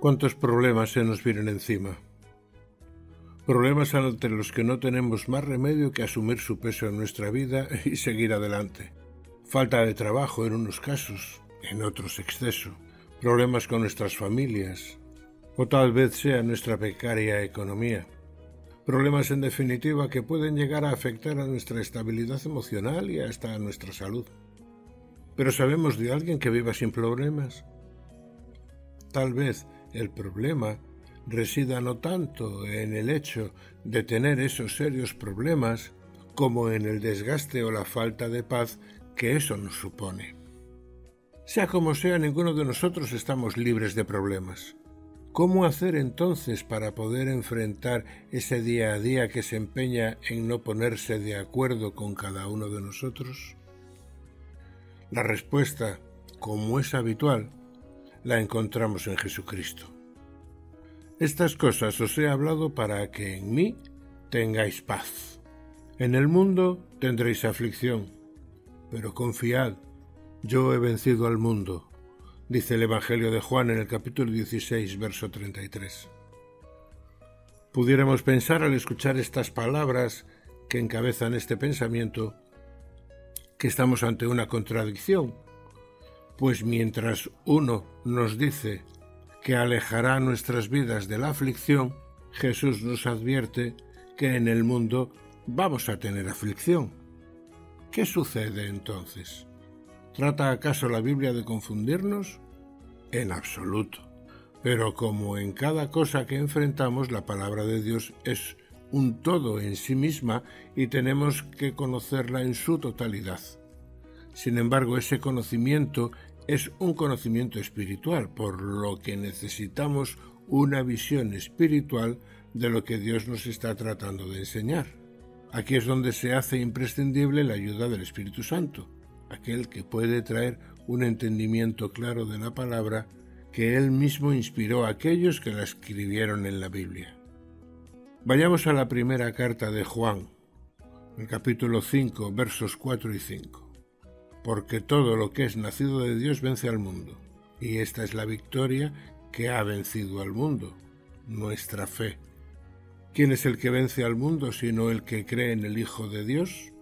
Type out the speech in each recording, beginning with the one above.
¿Cuántos problemas se nos vienen encima? Problemas ante los que no tenemos más remedio que asumir su peso en nuestra vida y seguir adelante. Falta de trabajo en unos casos, en otros exceso. Problemas con nuestras familias, o tal vez sea nuestra precaria economía. Problemas en definitiva que pueden llegar a afectar a nuestra estabilidad emocional y hasta a nuestra salud. Pero sabemos de alguien que viva sin problemas. Tal vez el problema resida no tanto en el hecho de tener esos serios problemas como en el desgaste o la falta de paz que eso nos supone. Sea como sea, ninguno de nosotros estamos libres de problemas. ¿Cómo hacer entonces para poder enfrentar ese día a día que se empeña en no ponerse de acuerdo con cada uno de nosotros? La respuesta, como es habitual, la encontramos en Jesucristo. Estas cosas os he hablado para que en mí tengáis paz. En el mundo tendréis aflicción, pero confiad, yo he vencido al mundo, dice el Evangelio de Juan en el capítulo 16, verso 33. Pudiéramos pensar al escuchar estas palabras que encabezan este pensamiento que estamos ante una contradicción, pues mientras uno nos dice que alejará nuestras vidas de la aflicción, Jesús nos advierte que en el mundo vamos a tener aflicción. ¿Qué sucede entonces? ¿Trata acaso la Biblia de confundirnos? En absoluto. Pero como en cada cosa que enfrentamos, la palabra de Dios es un todo en sí misma y tenemos que conocerla en su totalidad. Sin embargo, ese conocimiento es un conocimiento espiritual, por lo que necesitamos una visión espiritual de lo que Dios nos está tratando de enseñar. Aquí es donde se hace imprescindible la ayuda del Espíritu Santo, aquel que puede traer un entendimiento claro de la palabra que él mismo inspiró a aquellos que la escribieron en la Biblia. Vayamos a la primera carta de Juan, el capítulo 5, versos 4 y 5 porque todo lo que es nacido de Dios vence al mundo. Y esta es la victoria que ha vencido al mundo, nuestra fe. ¿Quién es el que vence al mundo sino el que cree en el Hijo de Dios?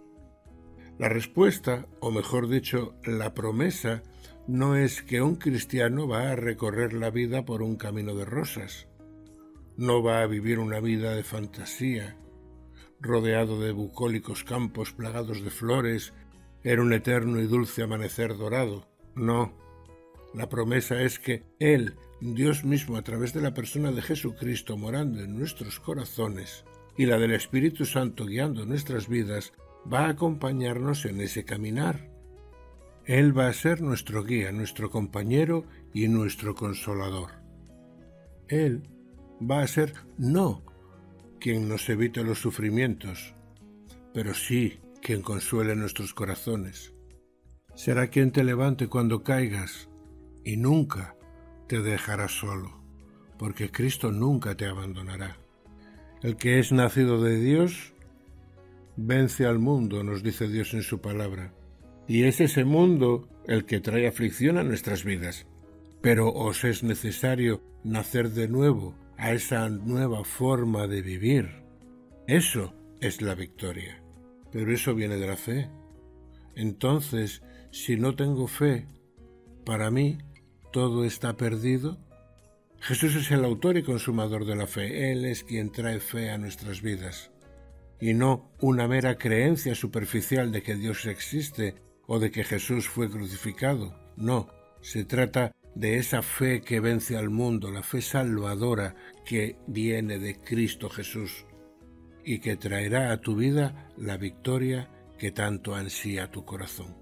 La respuesta, o mejor dicho, la promesa, no es que un cristiano va a recorrer la vida por un camino de rosas, no va a vivir una vida de fantasía, rodeado de bucólicos campos plagados de flores era un eterno y dulce amanecer dorado. No. La promesa es que Él, Dios mismo, a través de la persona de Jesucristo morando en nuestros corazones y la del Espíritu Santo guiando nuestras vidas, va a acompañarnos en ese caminar. Él va a ser nuestro guía, nuestro compañero y nuestro consolador. Él va a ser no quien nos evite los sufrimientos, pero sí quien consuele nuestros corazones. Será quien te levante cuando caigas y nunca te dejará solo, porque Cristo nunca te abandonará. El que es nacido de Dios vence al mundo, nos dice Dios en su palabra. Y es ese mundo el que trae aflicción a nuestras vidas. Pero os es necesario nacer de nuevo a esa nueva forma de vivir. Eso es la victoria. Pero eso viene de la fe. Entonces, si no tengo fe, para mí todo está perdido? Jesús es el autor y consumador de la fe. Él es quien trae fe a nuestras vidas. Y no una mera creencia superficial de que Dios existe o de que Jesús fue crucificado. No, se trata de esa fe que vence al mundo, la fe salvadora que viene de Cristo Jesús y que traerá a tu vida la victoria que tanto ansía tu corazón.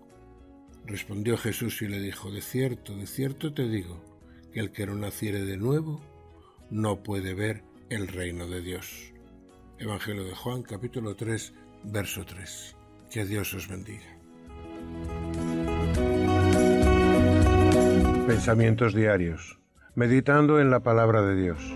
Respondió Jesús y le dijo, de cierto, de cierto te digo, que el que no naciere de nuevo no puede ver el reino de Dios. Evangelio de Juan capítulo 3, verso 3. Que Dios os bendiga. Pensamientos diarios. Meditando en la palabra de Dios.